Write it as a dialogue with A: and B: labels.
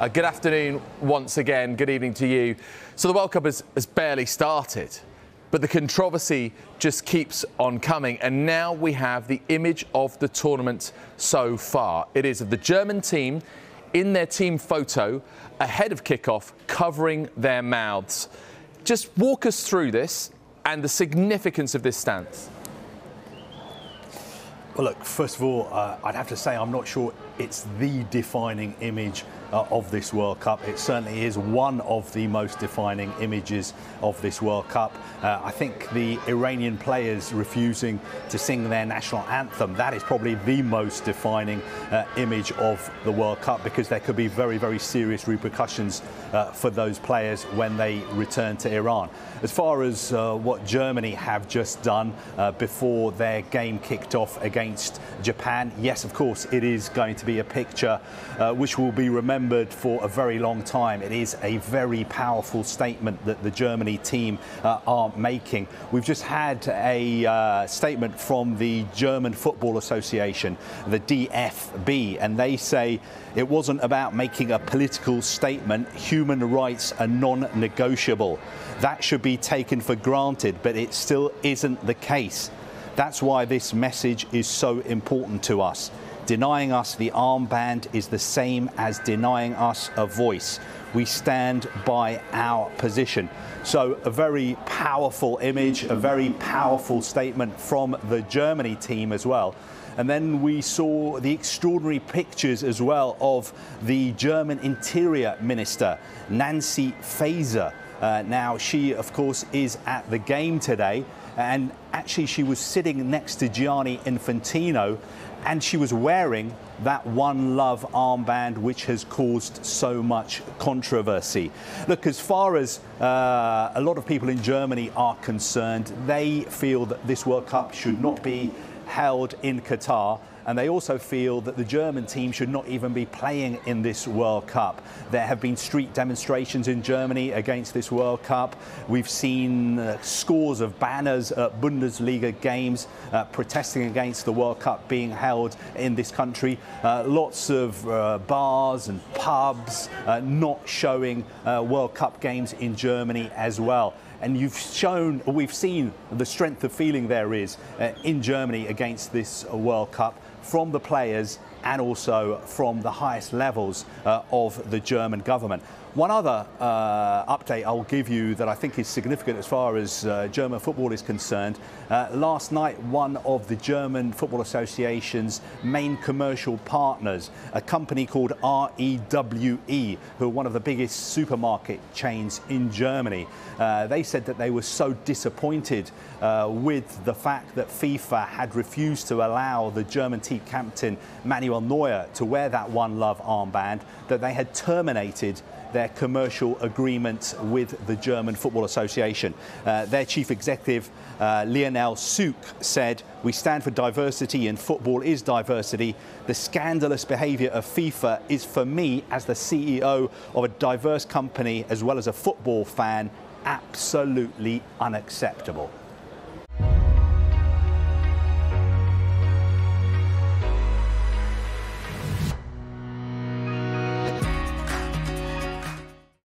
A: Uh, good afternoon once again. Good evening to you. So the World Cup has, has barely started, but the controversy just keeps on coming. And now we have the image of the tournament so far. It is of the German team in their team photo ahead of kickoff, covering their mouths. Just walk us through this and the significance of this stance.
B: Well, look, first of all, uh, I'd have to say I'm not sure it's the defining image uh, of this World Cup. It certainly is one of the most defining images of this World Cup. Uh, I think the Iranian players refusing to sing their national anthem, that is probably the most defining uh, image of the World Cup because there could be very, very serious repercussions uh, for those players when they return to Iran. As far as uh, what Germany have just done uh, before their game kicked off against Japan, yes, of course, it is going to be a picture which will be remembered remembered for a very long time. It is a very powerful statement that the Germany team uh, are making. We've just had a uh, statement from the German Football Association, the DFB, and they say it wasn't about making a political statement. Human rights are non negotiable. That should be taken for granted, but it still isn't the case. That's why this message is so important to us. Denying us the armband is the same as denying us a voice. We stand by our position. So, a very powerful image, a very powerful statement from the Germany team as well. And then we saw the extraordinary pictures as well of the German Interior Minister, Nancy Faeser. Uh, now, she, of course, is at the game today, and actually, she was sitting next to Gianni Infantino and she was wearing that One Love armband, which has caused so much controversy. Look, as far as uh, a lot of people in Germany are concerned, they feel that this World Cup should not be held in Qatar and they also feel that the German team should not even be playing in this World Cup. There have been street demonstrations in Germany against this World Cup. We've seen uh, scores of banners at Bundesliga games uh, protesting against the World Cup being held in this country. Uh, lots of uh, bars and pubs uh, not showing uh, World Cup games in Germany as well and you've shown, we've seen the strength of feeling there is uh, in Germany against this World Cup from the players and also from the highest levels uh, of the German government. One other uh, update I'll give you that I think is significant as far as uh, German football is concerned. Uh, last night, one of the German Football Association's main commercial partners, a company called REWE, who are one of the biggest supermarket chains in Germany, uh, they said that they were so disappointed uh, with the fact that FIFA had refused to allow the German team captain Manuel Neuer to wear that One Love armband that they had terminated their commercial agreement with the German Football Association. Uh, their chief executive, uh, Lionel Souque, said, We stand for diversity, and football is diversity. The scandalous behaviour of FIFA is, for me, as the CEO of a diverse company as well as a football fan, absolutely unacceptable.